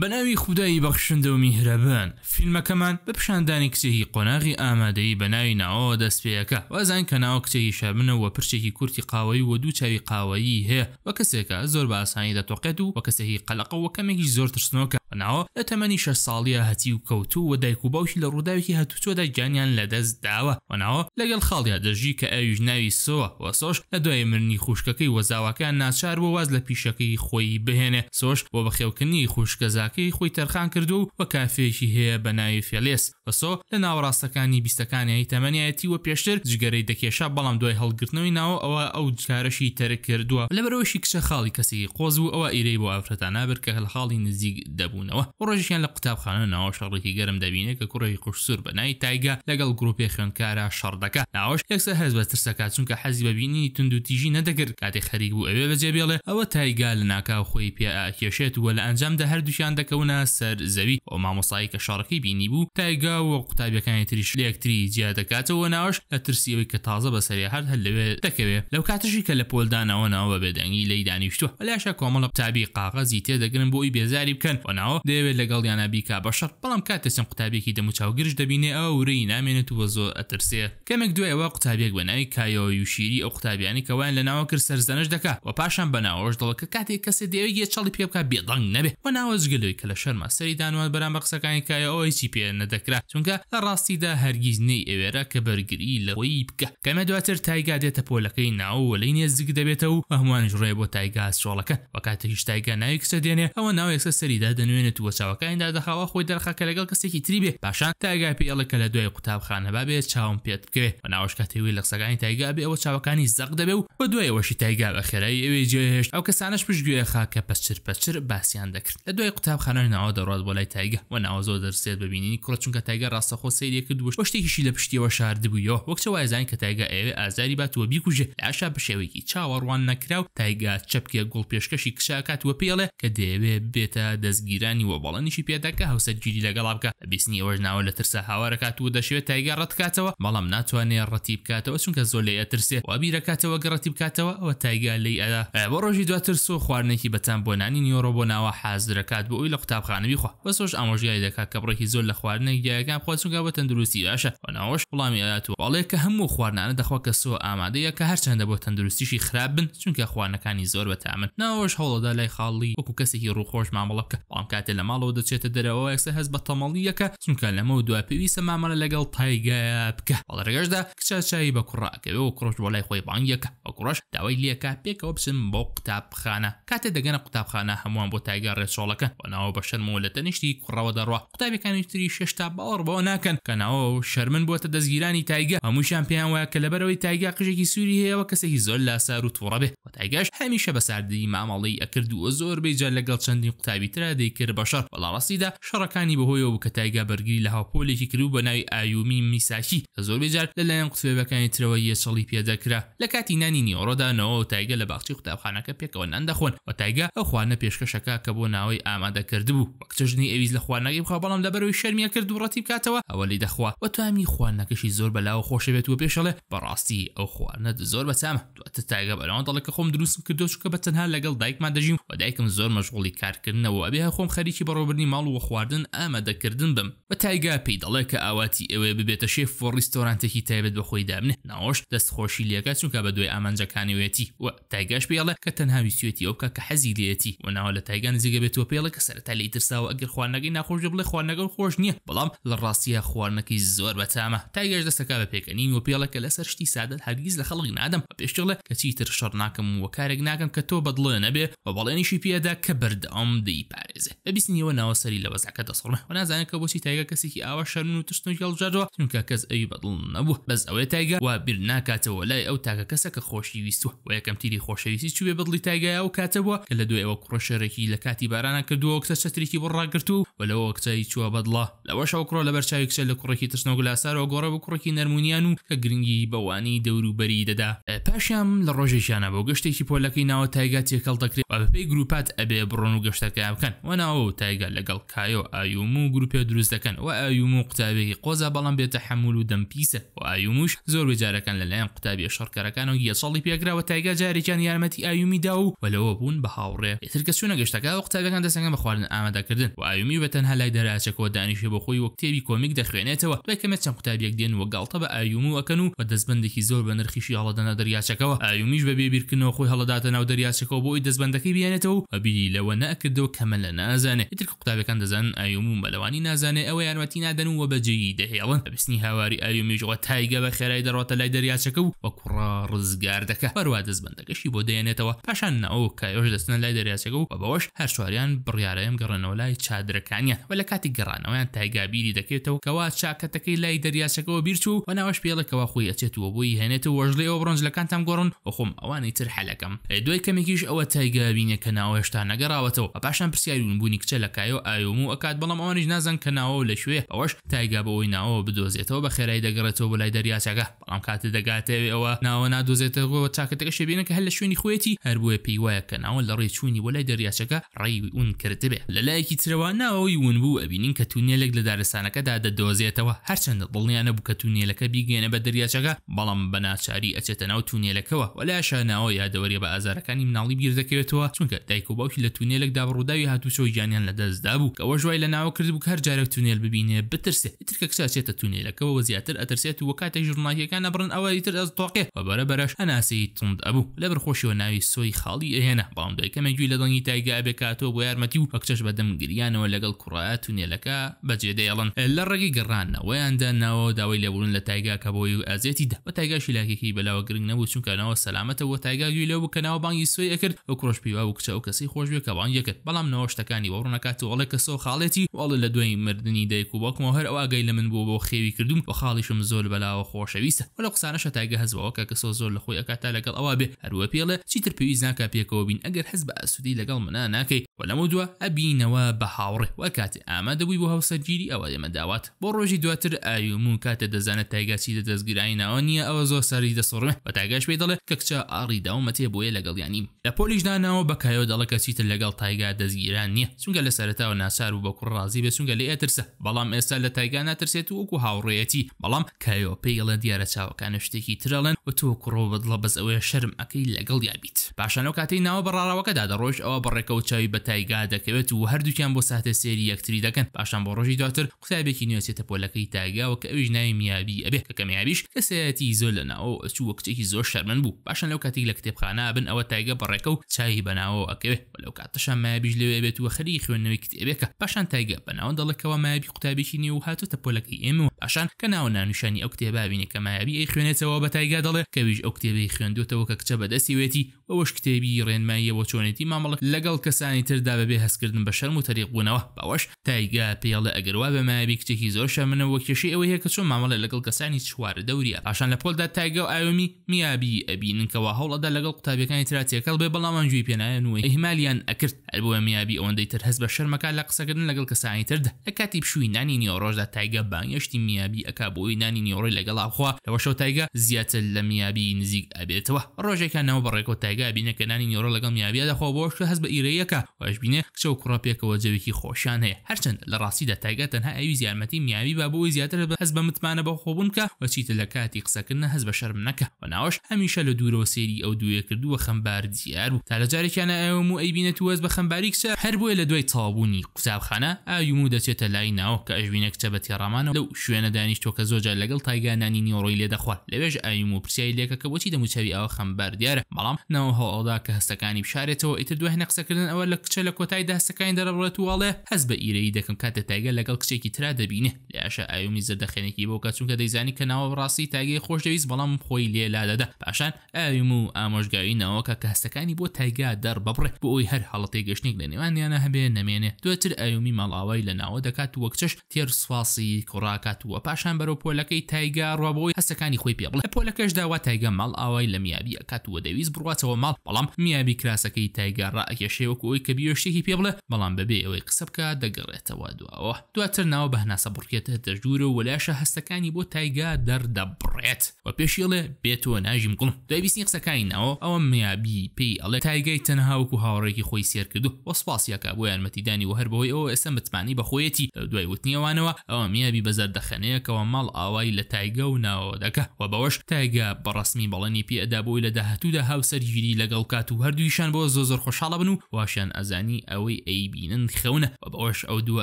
بەناوی خودای بەخشندە و میهرەبان. فیلمەکەمان بە پیشاندانی کچێکی قۆناغی ئامادەیی بە ناوی ناوەوە دەست پێەکا، وازان کە ناوە کچێکی شەرمنە وە پرچێکی کورتی قاوەیی وە دوو چاوی قاوەیی هەیە وە کەسێکە زۆر بە ئاسانی دەتۆقێت و وە کەسێکی قەلەقە وە کەمێکیش زۆر ترسنۆکە وە ناوە لە تەمەنی شەش ساڵیە هەتیوو کەوتوو وە دایک و باوکی لە ڕووداوێکی بچووەدە گیانیان لەدەست داوە و ناوە لەگەڵ خاڵیا دەژی کە ئەویش ناوی سۆە وە سۆش لە دوای مرنی خووشکەکەی وە زاواکەیان ناچار بووە واز لە پیشەکەی خۆی بهێنێ سۆش بۆ بەخێوکردنی خووشکەزاکەی خۆی تەرخان کردووە و وە کافێیەکی هەیە بە ناوی فێلێس وە سۆ لە ناوەڕاستەکانی بیستەکانیی تەمەنیایەتی وە پێشتر جگەرەی دەکێشا بەڵام دوای هەڵگرتنەوەی ناوە ئەوە ئەو کارەشی تەرک کردووە لەبەرئەوەشی کچە خاڵی کەسێکی قۆز بوو ئەوە ئیرەی بۆ ئافرەتان نابرد کە لە خاڵی نزیک دەبوونەوە و ڕۆژێکیان لە قوتابخانە ناوە شەڕێکی گەرم دەبینێ کە کوڕێکی قوژ سوور بە ناوی تایگا لەگەڵ گروپێ خوێندکارا شەڕ دەکا ناوەش یەکسەر هەست بە ترس ئەکا چونکە حەزی بە بینینی توندو تیژی نەدەکرد کاتێک خەریک بوو ئەوێ بەجێ بێڵێ ئەوە تایگا لە ناکاو خۆی پێ ئەکێشێت و لە ئەنجامدا هەردووکیان دەکەونە سەر زەوی و مامۆستایەی کە شەڕەکەی بینی بوو تایگا و قوتابیەکانی تریش لە یەکتری جیا دەکاتەوە ناوەش لە ترسی ئەوەی کە تازە بەسەریا هات هەر لەوێ دەکەوێ لەو کاتەشی کە لە پۆل داناوە ناوە بە بێدەنگی لێی دانیشتووە. و لاشە کۆمەڵە قوتابی قاغەزی تێ دەگرن بۆ ی بێزاری بکەن و ناوەخت دەیەوێت لەگەڵیانا بیکا بە شەڕ بەڵام کاتێ چەند قوتابیەکی دەمو چاو گرژ دەبینێ ئەوا ورەی نامێنێت و زۆر ئەترسێ. کەمێک دوایەوە قوتابیەک بە ناوی کایۆ یوشیری ئەو قوتابیانەی کە وایان لە ناوە کرد سەرزەنشت دەکا و پاشان بە ناوەوەش دەڵێ کە کاتێ کەسێ دەیەوێ گێ چەڵی پێ بکا بێ دەنگ نەبێ و ناوە جگە لەوەی کە لە شەرما سەری دانوات بەرامبەر قسەکانی کایۆ ئەوە هیچی پێ نەدەکرا چونکە لە ڕاستیدا هەرگیز نەیئەوێرا کە بەرگری لە خۆی بکا. کەمێ دواتر تایگا دێتە پۆلەکەی ناو و لێی نێزیک دەبێتە و ئەهوانیش ڕێ بۆ تایگا سۆڵەکەن وە کاتێکیش تایگا ناوی کچە دێنێ ئەوە ناو یەکسەر سەری دادەنوێنێت و چاوەکانی دادەخا وا خۆی دەرەخا کە لەگەڵ کەسێکی تری بێ پاشان تایگا پێی ئەڵێ کە لە دوای قوتابخانە بابێ چاوم پێت بکەوێ وە ناوەش کاتێ ویر لە قسەکانی تایگا ئەبێ ئەوە چاوەکانی زەق دەبێ و وە دوای ئەوەشی تایگا بە خێرایی ئەوێی جێ هێشت ئەو کەسانەش پشت گوێ ئەخا کە پەچر پەچر باسیان دەکرد. لە دوای قوتابخانەش ناوە دەڕوات بۆ لای تایگە وە ناوە زۆر دەرسێت بە بینینی کوڕە چونکە تایگە ڕاستەخۆ سەیری کردبوو وە شتێکیشی لە پشتیەوە شاردبوویەوە وەک چ وایزانی کە تایگە ئەیەوێ ئازاری بات وە بیکوژێ لاشە بە شێوەیەکی چاوەڕوان نەکراو تایگە چەپکێ گوڵ پێشکەشی کچە ئەکات وە پێی ئەڵێ کە دەیەوێ بێتە دەستگیرانی وە بەڵێنیشی پێ دا کە هاوسەرگیری لەگەڵا بکا بیستنی ئەوەش ناوە لە ترسا هاوارەکات و دەشەوێت تایگا ڕەتکاتەوە بەڵام ناتوانێ ڕەتی بکاتەوە چونکە زۆر لێی ئەترسێ وا بیرەکاتەوە گەر ڕەتی بکاتەوە ئەوە تایگا لێی ئەدا بۆ ڕۆژی دوا ترس و خواردنێکی بەتام بۆ نانی نیوەڕۆ بۆ ناوە حازرەکات بۆ ئەوی لە قوتابخانە بیخوا بەسۆش ئامۆژگاری دەکات کە بڕێکی زۆر لە خواردنە گیایەکان بخوا چونکە بۆ تەندروستی باشە و ناوەش وڵامی ئەدات و ئەڵێ کە هەموو خواردنانە دەخوا کە سۆ ئامادەیە کە هەرچەندە بۆ تەندروستیشی خراپ بن چونکە خوانەکانی زۆر بەتامن. ناوەوەش هەوڵەدا لای خاڵی وەکو کەسێکی ڕووخۆش مامەڵە بکات، بەڵام کاتێ لە ماڵەوە دەچێتە دەرەوە یەکسەر هەست بە تەمەڵی دەکا، چونکە لەمەو دوا پێویستە مامەڵە لەگەڵ تایگایا بکا. بە ڕێگەشدا کچە چاوی بە کوڕە ئەکەوێ و کوڕەش بۆ لای خۆی بانگی ئەکا و کوڕەش داوای لێ ئەکا پێکەوە بچن بۆ قوتابخانە. کاتێ دەگەنە قوتابخانە هەمووان بۆ تایگا ڕێچۆڵەکەن و ناوە بە شەرمەوە لە تەنیشتی کوڕەوە دەڕوا. قوتابیەکانی تری شەش تا باوەڕ بەوە ناکەن کە ناوە و شەرمن بۆتە دەزگیرانی تایگە هەمووشیان پێیان وایە کە لەبەرەوەی تایگا قژێکی سوری هەیە وە کەسێکی زۆر لاسار و توڕە بێ وە تایگاش هەمیشە بە ساردی مامەڵەی ئەکرد و زۆر بەی جار لەگەڵ چەندین قوتابی ترا دەیکرد بە شەڕ وە ڵاڕاستیدا شەڕەکانی بەهۆیەوە بوو کە تایگا بەرگری لە هاوپۆلێکی کردبوو بە ناوی ئایومی میساکی کە زۆر بەی جار لە لایەن قوتبێبەکانی ترەوە یەچەڵی پێ دەکرا لە کاتی نانی نیوەڕۆدا ناوەو تایگە لە باخچەی قوتابخانەکە پێکەوە نان دەخۆن وە تایگا ئەو خوانە پێشکەشەکا کە بۆ ناوەی ئامادە کردبوو کچە ژنی ئەویس لە خواردنەکەی بخوا بەڵام لەبەرەوەی شەرمی ئەکرد و ڕەتی بکاتەوە ئەوە لی دەخوا وە تامی خواردنەکەشی زۆر بە لاوە خۆش ئەبێت وە پێش ئەڵێ بەڕاستی ئەو خواردنەت زۆر بە تامە دواتر تاگە بەرەوە دەڵێ کە خۆم دروستم کردوە چونکە بە تەنها لەگەڵ دایکمان دەژیم وە دایکم زۆر مەژغوڵی کار کردنە وە ئەبێ هە خۆم خەریکی بەڕێوەبردنی ماڵ وە خواردن ئامادە کردن بم وە تایگا پێی دەڵێ کە ئاواتی ئەوەیە ببێتە شێف وە ڕیستۆرانتێکی تایبەت بە خۆی دابنێ ناوەش دەست خۆشی لێکا چونکە بە دوای ئامانجەکانیەوەتی وە تایگاش پێی ئەڵێ کە تەنها ویستویەتی ئەو بکا کە حەزی لێیەتی و ناوە لە تایگا نزیک ئەبێت و پێی ئەڵێ کە سەرەتا لێی ترساوە ئەگەر خواردنەکەی ناخۆش بێ بڵێ خواردنەکەم خۆش نیە بەڵام لە ڕاستیا خواردنەکەی زۆر بەتامە تایگاش دەست ئەکا بە پێکەنین و پێی ئەڵێ کە لەسەر شتی سادە هەرگیز لە خەڵک نادەم و پێشی ئەڵێ کە چیتر شەڕ ناکەم و کارێک ناکەم کە تۆ بەدڵێ نەبێ و بەڵێنیشی پێ ئەدا کە بەردەوام دەی بپارێزێت بە بیستنیەوە ناوە سەری لە وەزعەکە دەسڕمێ و نازانێت کە بۆچی تایگە کەسێکی ئاوا شەرمن و ترسنۆکی هەڵبژاردووە چونکە کەس ئەوی بەدڵ نەبووە بەس ئەوەیە تایگە وا بیر ناکاتەوە لای ئەو تاکە کەسە کە خۆشی ویستووە وە یەکەم تیری خۆشەویستی چووبێ بەدڵی تایگای ئەو کاتە بووە کە لە دوای ئەوە کوڕە شێرێکی لە کاتی بارانا کردووە و کچە چەترێکی بۆ ڕاگرتووە و لەوەوە کچە ی چووە بەدڵە لەوە شەو کوڕە لەبەر چاوی کچە لە کوڕێکی ترسنۆک لاسارۆ گۆڕێ بۆ کوڕێکی نەرمونیان و کە گرنگی بە وانی دەورو بەری دەدا. پاشیام لە ڕۆژێکیانا بۆ گەشتێکی پۆلەکەی ناوە تایگا تێکەڵ دەکرێ وە بەپێی گروپات ئەبێ بڕۆن و گەشتەکەیان بکەن وە ناوە و تایگا لەگەڵ کایۆ ئایوموو گروپێ دروست دەکەن وە ئایوموو قوتابێکی قۆزە بەڵام بێ تەحەمول و دەم پیسە و ئایوموش زۆر بێ جارەکان لە لایەن قوتابیە شەڕکەرەکانەوە گێچەڵی پێکرا و تایگا جارێکیان یارمەتی ئایومی داوە و و لەوە بوون بە هاوڕێ ئیتر کە چوونە گەشتەکە و قوتابیەکان دەستیانکرد بە خواردن ئامادە کردن و ئایومی بە تەنها لای دەرئاچەکەوە دانیشێ بۆ خۆی و کتێبی کۆمیک دەخوێنێتەوە دوای کەمێ چەند قوتابیەک دێن و گاڵتە بە ئایومو ئەکەن و و دەستبەندێکی زۆر بە نرخیشی هەڵەدەن ناو دەریاچەکەوە ئایومیش بە بێ بیرکردنەوە خۆی هەڵەداتە ناو دەریاچەکەوە بۆ ئەوی دەستبەندەکەی بیانێتەوە و بیری لەوە نەئەکردەوە کە مەلا نازانێ ئیتر قوتابیەکان دەزانن ئایوم و مەلەوانی نازانێ ئەوە یارمەتی نادەن و وەبەجێیی دەهێڵن، بە بیستنی هاواری ئایومیش ڕتایگە بە خێرای دەڕواتە لای دەریاچەکە و وەکو ڕا ڕزگار دەکا بەروا دەستبەندەکەشی بۆ دەیەنێتەوە، پاشان ناو و کایۆش دەچنە لای دەریاچەکە و بەوەش هەر چواریان بڕیارەیەم گەڕێنەوە لای چادرەکانیان وە لە کاتی گەڕانەوەیان تایگا بیری دەکەوێتەوە کەوا چاکەتەکەی لای دەریاچەکەوە بیر چوە و وە ناوەش پێڵێ کەوا خۆی ئەچێت و وەبۆی ئەهێنێت و وەژڵێ ئەوە بڕۆن جلەکانتان بگۆڕن وە خۆم ئەوانی تر حەلەکەم. دوای کەمێکیش ئەوە تایگا بینێ کە ناوۆ هێشتا نەگەڕاوەتەوە و پاشان پرسیاری ون بونی کچە لە کایۆ ئایۆمو ئەکات بەڵام ئەوانیش نازان کە ناوۆ لە کوێیە ئەوەش تایگا بۆ ئەوەی ناوۆ بدۆزێتەوە بە خێرایی دەگەڕێتەوە بۆ لای دەریاچەکە بەڵام کاتێ دەگاتە وێ ئەوە ناوۆ نادۆزێتەوە و چاکەتەکەش ئەبینێ کە هەر لە شوێنی خۆیەتی هەر بۆیە پێی وایە کە ناوۆ لە ڕێی چونی بۆ لای دەریاچەکە ڕێی ون کردبێ لە لایەکی ترەوە ناوەوەی ونبوو ئەبینین کە تونێلێک لە دارستانەکەدا دەدۆزێتەوە هەرچەندە دڵنیا نەبوو کە تونێلەکە بیگەیەنە بە دەریاچەکە بەڵام بە ناچاری ئەچێتە ناو تونێلەکەوە وە لە شانەوە یادەوەریە بە ئازارەکانی مناڵی بیردەکەوێتەوە چونکە دایک و باوکی لە تونێلێکدا بە ڕووداوی هاتوچۆ گیانیان لەدەستدابوو کە ئەوەش وای لە ناوە کردبوو کە هەر جارێک تونێل ببینێ بترسێ ئیتر کە کچە ئەچێتە تونێلەکەوە و زیاتر ئەترسێت و کاتێک ڕووناکییەکان ئەبڕن ئەوا ئیتر ئەتۆقێ و بەرە بەرەش هەناسەی توند ئەبوو لەبەر خۆشیەوە ناوی سۆی خاڵی ئەهێنا بەڵام دوای کەمێک گوێی لە دەنگی تایگا ئەبێ کە ئەتۆ بۆ یارمەتی و کچەش بە دەم گریانەوە لەگەڵ کوڕە تونێلەکە بەجێ دەێڵن لە ڕێگەی گەڕانەوەیاندا ناوە و داوای لێبوردن لە تایگا کە بۆی و ئەزێتی دا و تایگاش هیلاکێکی بەلاوە گرنگ نەبوو چونکە ناوە سەلامەتە و تایگا گوێی لەوە بوو کە ناوە بانگی سۆی ئەکرد و کوڕەش پێی وابوو کچە ئەو دەستی خۆش بێ کە بانگێ کرد بەڵام نەوە شتەکانی وەڕوو نەکات و ئەڵێ کە سۆ خاڵێتی و ئەڵێ لە دوای مردنی دایک و باوکمەوە هەر ئەو ئاگای لە من بووە بەو خێوی کردووم و خاڵیشم زۆر بەلاوە خۆشەویستە و لەو قسانەشە تایگە هەست بە وەکە کە سۆ زۆر لە خۆی ئەکا تا لەگەڵ ئەوا بێ هەر وە پێڵێ چیتر پێویست ناکا پێکەوە بین ئەگەر هەست بە ئاسوودەی لەگەڵ منا ناکەی و لەمەو دوا ئەبینەوە بە هاوڕێ وە کاتێ ئامادە بووی بۆ هاوسەرگیری ئەوا ئێمە داوات بۆ ڕۆژی دواتر ئایوموو کاتێ دەزانێ تایگا چی لە دەزگیرانی ناوە نیە ئەوە زۆر سەری دەسوڕمێ و تایگاش پێی دەڵێ کە کچە ئاڕی داومەتێ بۆیە لەگەڵیانیم لە پۆلیش دا ناوە بە کایۆ دەڵێ کە چیتر لەگەڵ تایگا دەزگیران نیە چونکە لە سەرەتاوە ناچار بوو بە کوڕ ڕازی بێ چونکە لێ ئەترسا بەڵام ئێستا لە تایگا ناترسێت و وەکو هاوڕێیەتی بەڵام کایۆ پێی ئەڵێ دیارە چاوەکانت شتێکی تر ئەڵێن و تۆ کوڕەو بە دڵە بەس ئەوەیە شەرم ئەکەی لەگەڵیا پاشان ئەو کاتەی ناوە بە ڕاڕەوەکەدا دەڕۆیشت ئەوا بە ڕێکەوت چاوی بە تایگا دەکەوێت و هەردووکیان بۆ ساهتە سێری یەکتری دەکەن پاشان بۆ ڕۆژی دواتر قوتابێکی نوێ ئەچێتە پۆلەکەی تایگاوە کە ئەویش ناوی میابی ئەبێ کە کە میابیش کەسایەتی زۆر لە ناوەوە ئەچوو و کچێکی زۆر شەرمن بوو پاشان لەو کاتەی لە کتێبخانە ئەبن ئەوە تایگا بە ڕێکەو چاوی بە ناوەوە ئەکەوێ و لەو کاتەشا مایەبیش لەوێ بێت و خەریکی خوێندنەوەی کتێبێکە، پاشان تایگە بە ناوەند دەڵێکەوە مایەبی قوتابیەکی نوێ و هاتۆتە پۆلەکەی ئێمە و پاشان کە ناوە ناونیشانی ئەو کتێبە بینێ کە مایەبی ئەی خوێنێتەوە بە تایگا دەڵێ کەویش ئەو کتێبەی خوێندۆتەوە کە کچە بەدەستیەوەیەتی و ئەوەش کتێبی رێنماییە بۆ چۆنێتی مامەڵە لەگەڵ کەسانی تردا بەبێ هەستکردن بە شەرم و تەریق بوونەوە بەوەش تایگا، پێڵە، ئەگەر وا بمایەبی کچێکی زۆر شەرمنە و کێشەی ئەوەی هەیە کە چۆن مامەڵە لەگەڵ کەسانی چوار دەوریا پاشان لە پۆلدا تایگا و ئایۆمی میابیی ئەبینن کە وا هەوڵ ئەدا لەگەڵ قوتابیەکانی ترا تێکەڵ بێ بەڵام ئەوان گوێی پێنایەن و ئیهمالیان ئەکرد هەر بۆیە میابی ئەوەندەی تر هەست بە شەرم ئەکا لە قسەکردن لەگەڵ کەسانی تردا لە کاتی پشووی نانی نیوەڕۆشدا تایگا بانگێشتی میابی ئەکا بۆی نانی نیوەڕۆی لەگەڵ ئەخوا لەوە شەو تایگا زیاتر لە میابیی نزیک ئەبێتەوە ڕۆژێکا ناوبڕێکەوە تایگا ئەبینێ کە نانی نیوەڕۆ لەگەڵ میابیا دەخوا بەوەش کە هەست بە ئیرەیی ئەکا وایش بینێ کچە و کوڕە پێکەوە جەوێکی خۆشیان هەیە، هەرچەندە لە ڕاستیدا تایگەر تەنها ئەویست یارمەتی میاوی با بۆوەی زیاتر هەست بە متمانە بەخۆبوون بکا و چیتر لە کاتی قسەکردنا هەست بە شەرم نەکا و ناوەش هەمیشە لە دوورەوە سەیری ئەو دوویە کردو و خەمبار دیار بوو تا لە جارێکیان ئایۆ موو ئەیبینێت و هەست بە خەمباری کچە هەر بۆیە لە دوای تەواو بوونی قوتابخانە ئایۆ موو دەچێتە لای ناوە کە ئەشبینێ کچە بە تێڕامانەوە لەو شوێنە دانیشتوە کە زۆر جار لەگەڵ تایگا نانی نیۆڕۆی لێ دەخوارد. لەوێش ئایم و پرسیاری لێکە کە بۆچی دەموچاوی ئاوا خەمبار دیارە بەڵام ناو هەواڵدا کە هەستەکانی بشارێتەوە ئیتر دوای هەنێ قسەکردن ئەوە لە کچە لە کۆتایدا هەستەکانی دەرەبڕێت و ئەڵێ هەست بە ئیرەیی دەکەم کاتێ تایگە لەگەڵ کچێکی ترا دەبینێ لێاشا ئایومی زەردەخەنێکی بۆ کا چونکە دەیزانی کە ناوا بەڕاستی تایگەی خۆشدەویست بەڵام خۆی لێ لادەدا پاشان ئایم و ئامۆژگاری ناوەکە کە هەستەکانی بۆ تایگا دەرببڕێ بۆ ئەوەی هەر هەڵە تێگەشتنێک لە نێوانیانا هەبێ نەمێنێ دواتر ئایومی ماڵئاوای لە ناوە دەکات و وەک چش تێر سوپاسی کوڕە ئەکات و پاشان بەرەو پۆلەکەی تایگا ڕوا بۆی هەستەکانی خۆی پێ بڵێ لە پۆلەکەشدا وا تایگا ماڵ ئاوای لە میابی ئەکات و دەویست بڕواتەوە ماڵ بەڵام میابی کراسەکەی تایگا ڕائەکێشێ وەکو ئەوەی کە بیەوێ شتێکی پێ بڵێ بەڵام بەبێ ئەوەی قسە بکا دەگەڕێتەوە دواوە دواتر ناوە بە هەناسە بڕکێتە دەشت دوورە و لاشە هەستەکانی بۆ تایگا دەردەبڕێت. و پێشی ئەڵێ بێ تۆ ناژیم گوڵم دوای بیستنی قسەکانی ناوە ئەوە میابی پێی ئەڵێ تایگای تەنها وەکو هاوڕێیەکی خۆی سێر کردووە و سوپاسی ئەکا بۆ یارمەتیدانی وە هەر بەهۆی ئەوەوە ئێستا متمانەی بەخۆیەتی لە دوای وتنی ئەوانەوە ئەوە میابی بە زەردەخەنەیەکەوە ماڵ ئاوای لە تایگا و ناوەوە دەکا وە بەوەش تایگا بە ڕەسمی بەڵێنی پێ ئەدا بۆی لە داهاتوودا هاوسەرگیری لەگەڵ کات و هەردوویشان بەوە زۆر زۆر خۆشحاڵ ئەبن و واشیان ئەزانی ئەوەی ئەیبینن خەونە وە بەوەش ئەو دووە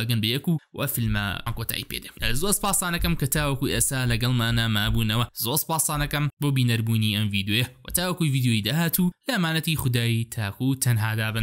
ئەگەن بە یەک و وە فیلمە کۆتایی پێ زۆر سپاستانەکەم کە تاوەکو ئێستا لەگەڵمانا مابوونەوە زۆر سپاستانەکەم بۆ بینەربوونی ئەم ڤیدیۆیە وە تاوەکو ڤیدیۆی داهاتوو لە ئەمانەتی خودای تاک و تەنهادابن.